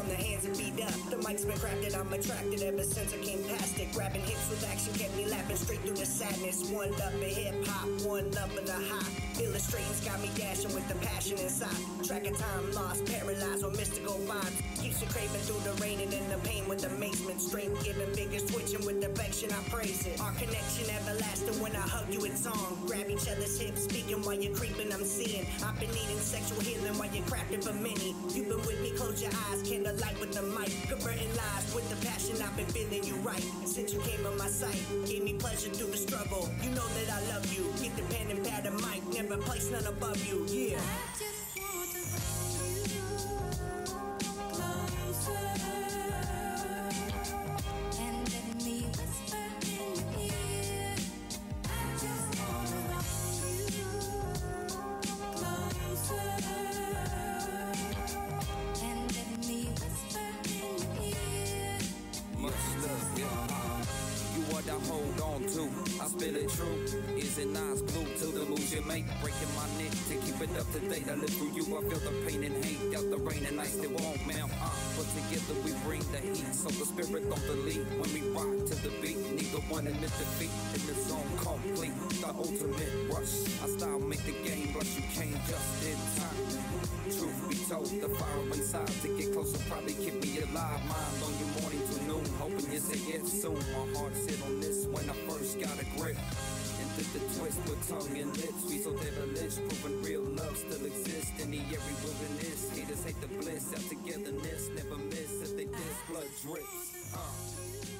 from the hands and beat up. The mic's been crafted, I'm attracted ever since I came past it. Grabbing hits with action kept me laughing straight through the sadness. One love of hip hop, one love of the hop. Illustrating's got me dashing with the passion inside. Track of time lost, paralyzed with mystical vibes. Keeps you craving through the rain and in pain with amazement. Strength giving fingers twitching with affection, I praise it. Our connection everlasting when I hug you, it's on. Grab each other's hips, speaking while you're creeping, I'm seeing. I've been needing sexual healing while you're crafting for many. You've been with me, close your eyes, candlelight with the mic. Converting lies with the passion, I've been feeling you right. Since you came on my sight, gave me pleasure through the struggle. You know that I love you. Get the pen and pad and mic, never place none above you. Yeah. True. Is it nice glue to the moves you make? Breaking my neck to keep it up to date. I live through you. I feel the pain and hate. Out the rain and ice that won't melt. Uh, but together we bring the heat. So the spirit on the lead. When we rock to the beat, neither one admit defeat. In the zone complete. The ultimate rush. I style make the game rush. You came just in time. Truth be told, the fire inside to get closer probably keep me alive. Mind on your morning to noon, hoping you say yes soon. My heart sit on this when I first got a grip. And did the twist with tongue and lips. We so devilish, proving real love still exists in the airy wilderness. Haters hate the bliss, out togetherness, never miss if they diss blood drips. Uh.